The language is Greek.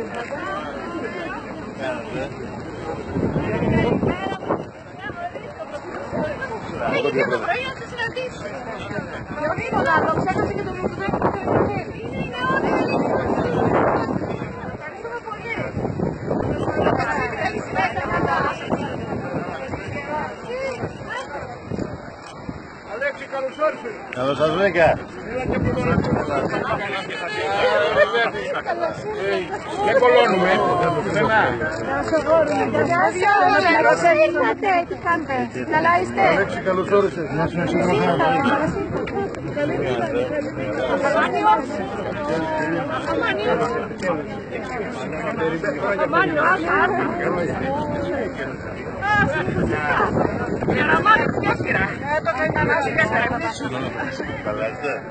Ik heb dobrze. Ja też na ik nie mogę, bo przecież to nie Καλώς σας βρήκα. Δεν ε, κολώνουμε. Καλώς ήρθατε. Τι κάνετε. Καλά είστε. Αλέξη, καλώς όρισες. Να σου Αμάνιο. Αμάνιο. Αμάνιο. Καλή είστε.